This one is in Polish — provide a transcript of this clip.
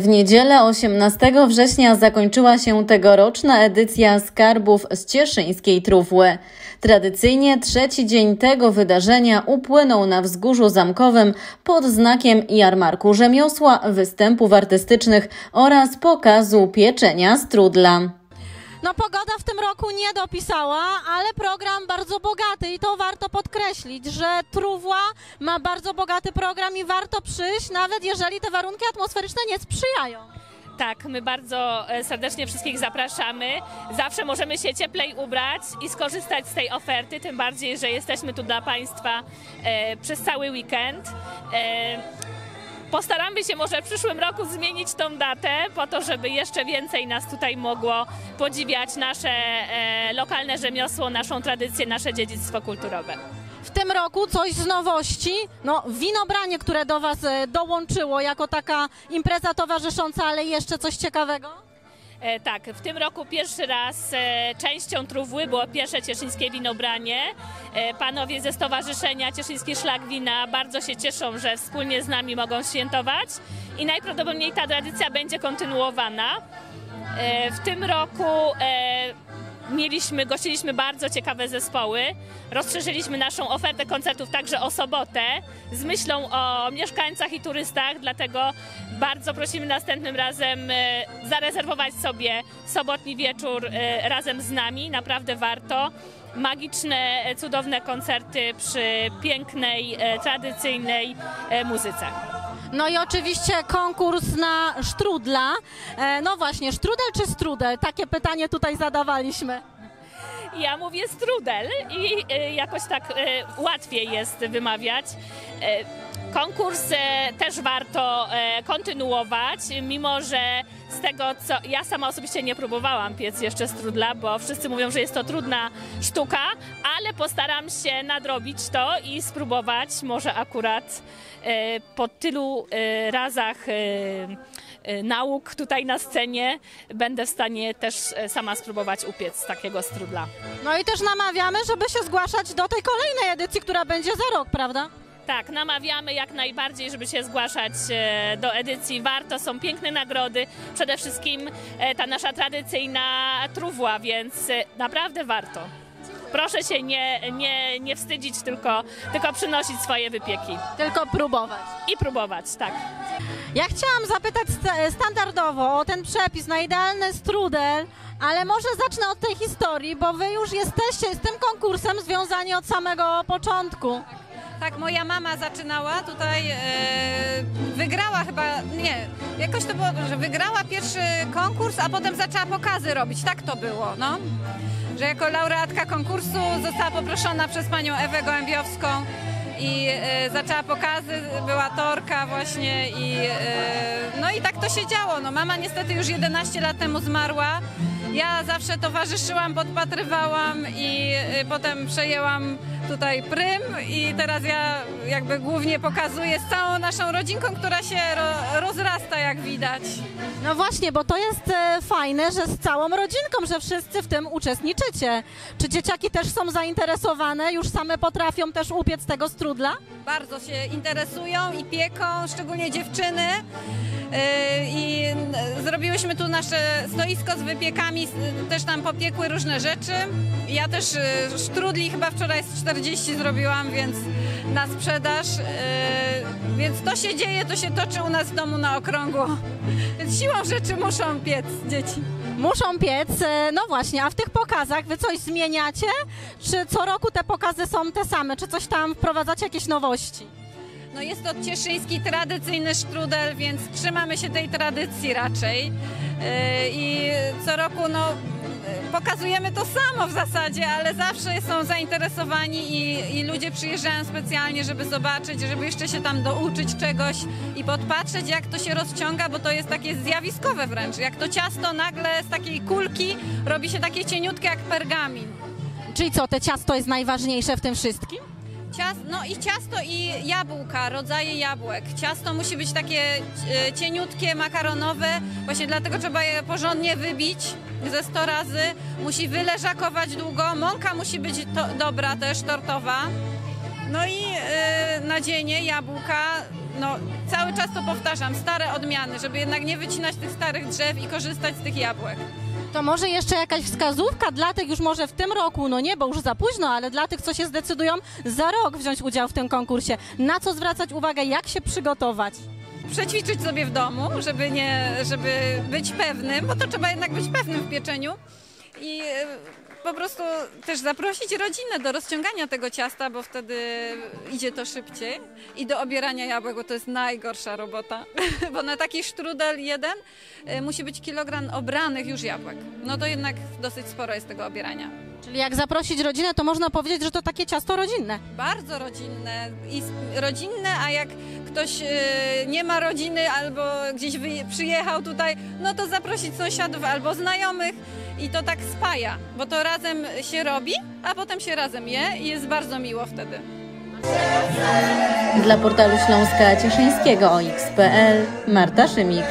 W niedzielę 18 września zakończyła się tegoroczna edycja Skarbów z Cieszyńskiej Trufły. Tradycyjnie trzeci dzień tego wydarzenia upłynął na wzgórzu zamkowym pod znakiem jarmarku rzemiosła, występów artystycznych oraz pokazu pieczenia strudla. No pogoda w tym roku nie dopisała, ale program bardzo bogaty i to warto podkreślić, że Truwła ma bardzo bogaty program i warto przyjść, nawet jeżeli te warunki atmosferyczne nie sprzyjają. Tak, my bardzo e, serdecznie wszystkich zapraszamy. Zawsze możemy się cieplej ubrać i skorzystać z tej oferty, tym bardziej, że jesteśmy tu dla Państwa e, przez cały weekend. Postaramy się może w przyszłym roku zmienić tą datę, po to, żeby jeszcze więcej nas tutaj mogło podziwiać nasze e, lokalne rzemiosło, naszą tradycję, nasze dziedzictwo kulturowe. W tym roku coś z nowości, no winobranie, które do Was e, dołączyło jako taka impreza towarzysząca, ale jeszcze coś ciekawego? E, tak, w tym roku pierwszy raz e, częścią Truwły było pierwsze cieszyńskie winobranie. E, panowie ze Stowarzyszenia Cieszyński Szlak Wina bardzo się cieszą, że wspólnie z nami mogą świętować i najprawdopodobniej ta tradycja będzie kontynuowana. E, w tym roku e, mieliśmy, gościliśmy bardzo ciekawe zespoły. Rozszerzyliśmy naszą ofertę koncertów także o sobotę z myślą o mieszkańcach i turystach, dlatego bardzo prosimy następnym razem e, zarezerwować sobie sobotni wieczór e, razem z nami. Naprawdę warto. Magiczne, e, cudowne koncerty przy pięknej, tradycyjnej muzyce. No i oczywiście konkurs na sztrudla. E, No właśnie, sztrudel czy strudel? Takie pytanie tutaj zadawaliśmy. Ja mówię strudel i e, jakoś tak e, łatwiej jest wymawiać. Konkurs też warto kontynuować, mimo że z tego, co ja sama osobiście nie próbowałam piec jeszcze strudla, bo wszyscy mówią, że jest to trudna sztuka, ale postaram się nadrobić to i spróbować, może akurat e, po tylu e, razach e, e, nauk tutaj na scenie będę w stanie też e, sama spróbować upiec takiego strudla. No i też namawiamy, żeby się zgłaszać do tej kolejnej edycji, która będzie za rok, prawda? Tak, namawiamy jak najbardziej, żeby się zgłaszać e, do edycji. Warto, są piękne nagrody. Przede wszystkim e, ta nasza tradycyjna truwła, więc e, naprawdę warto. Proszę się nie, nie, nie wstydzić, tylko, tylko przynosić swoje wypieki Tylko próbować. i próbować, tak. Ja chciałam zapytać sta- standardowo o ten przepis na idealny strudel, ale może zacznę od tej historii, bo wy już jesteście z tym konkursem związani od samego początku. Tak, moja mama zaczynała tutaj, e, wygrała chyba, nie, jakoś to było, że wygrała pierwszy konkurs, a potem zaczęła pokazy robić, tak to było, no. Że jako laureatka konkursu została poproszona przez panią Ewę Gołębiowską i e, zaczęła pokazy, była torka właśnie i e, no i tak to się działo. No, mama niestety już 11 lat temu zmarła. Ja zawsze towarzyszyłam, podpatrywałam i e, potem przejęłam tutaj prym i teraz ja jakby głównie pokazuję z całą naszą rodzinką, która się ro, rozrasta jak widać. No właśnie, bo to jest e, fajne, że z całą rodzinką, że wszyscy w tym uczestniczycie. Czy dzieciaki też są zainteresowane, już same potrafią też upiec tego strudla? Bardzo się interesują i pieką, szczególnie dziewczyny. Yy, I n- zrobiłyśmy tu nasze stoisko z wypiekami, też tam popiekły różne rzeczy. Ja też yy, sztrudli chyba wczoraj z 40 zrobiłam, więc na sprzedaż. Yy, Więc to się dzieje, to się toczy u nas w domu na okrągło. Więc siłą rzeczy muszą piec dzieci. Muszą piec, e, no właśnie, a w tych pokazach wy coś zmieniacie? Czy co roku te pokazy są te same? Czy coś tam wprowadzacie jakieś nowości? No jest to cieszyński tradycyjny sztrudel, więc trzymamy się tej tradycji raczej. Yy, I co roku no, pokazujemy to samo w zasadzie, ale zawsze są zainteresowani i, i ludzie przyjeżdżają specjalnie, żeby zobaczyć, żeby jeszcze się tam douczyć czegoś i podpatrzeć, jak to się rozciąga, bo to jest takie zjawiskowe wręcz. Jak to ciasto nagle z takiej kulki robi się takie cieniutkie jak pergamin. Czyli co, te ciasto jest najważniejsze w tym wszystkim? No i ciasto i jabłka, rodzaje jabłek. Ciasto musi być takie e, cieniutkie, makaronowe, właśnie dlatego trzeba je porządnie wybić ze 100 razy. Musi wyleżakować długo, mąka musi być dobra też, tortowa. No i e, nadzienie, jabłka, no cały czas to powtarzam, stare odmiany, żeby jednak nie wycinać tych starych drzew i korzystać z tych jabłek. To może jeszcze jakaś wskazówka dla tych już może w tym roku, no nie, bo już za późno, ale dla tych, co się zdecydują za rok wziąć udział w tym konkursie. Na co zwracać uwagę, jak się przygotować? Przećwiczyć sobie w domu, żeby, nie, żeby być pewnym, bo to trzeba jednak być pewnym w pieczeniu. I e, po prostu też zaprosić rodzinę do rozciągania tego ciasta, bo wtedy idzie to szybciej. I do obierania jabłek, bo to jest najgorsza robota. bo na taki sztrudel jeden e, musi być kilogram obranych już jabłek. No to jednak dosyć sporo jest tego obierania. Czyli jak zaprosić rodzinę, to można powiedzieć, że to takie ciasto rodzinne. Bardzo rodzinne i rodzinne, a jak ktoś e, nie ma rodziny albo gdzieś przyjechał tutaj, no to zaprosić sąsiadów albo znajomych i to tak spaja, bo to razem się robi, a potem się razem je i jest bardzo miło wtedy. Dla portalu Śląska Cieszyńskiego OX.pl Marta Szymik.